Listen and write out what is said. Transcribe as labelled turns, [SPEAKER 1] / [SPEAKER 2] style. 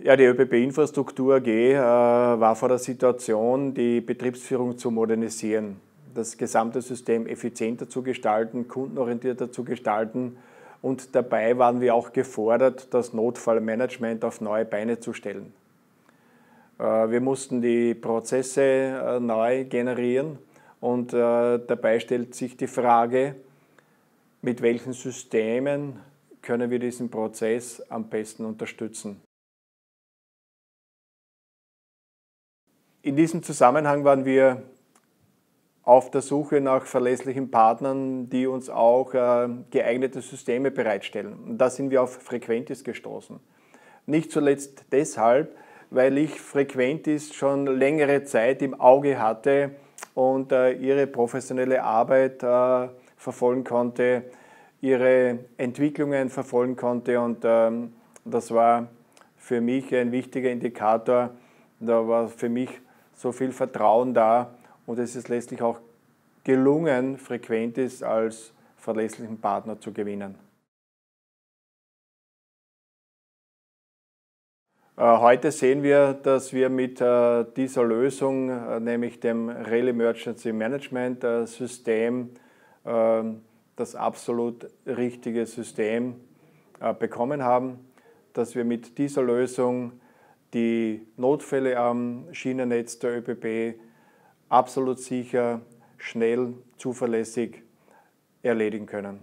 [SPEAKER 1] Ja, die ÖBB-Infrastruktur AG äh, war vor der Situation, die Betriebsführung zu modernisieren, das gesamte System effizienter zu gestalten, kundenorientierter zu gestalten und dabei waren wir auch gefordert, das Notfallmanagement auf neue Beine zu stellen. Äh, wir mussten die Prozesse äh, neu generieren und äh, dabei stellt sich die Frage, mit welchen Systemen können wir diesen Prozess am besten unterstützen. In diesem Zusammenhang waren wir auf der Suche nach verlässlichen Partnern, die uns auch äh, geeignete Systeme bereitstellen. Und da sind wir auf Frequentis gestoßen. Nicht zuletzt deshalb, weil ich Frequentis schon längere Zeit im Auge hatte und äh, ihre professionelle Arbeit äh, verfolgen konnte, ihre Entwicklungen verfolgen konnte und ähm, das war für mich ein wichtiger Indikator. Da war für mich so viel Vertrauen da und es ist letztlich auch gelungen, Frequentis als verlässlichen Partner zu gewinnen. Äh, heute sehen wir, dass wir mit äh, dieser Lösung, äh, nämlich dem Rail Emergency Management System, das absolut richtige System bekommen haben, dass wir mit dieser Lösung die Notfälle am Schienennetz der ÖBB absolut sicher, schnell, zuverlässig erledigen können.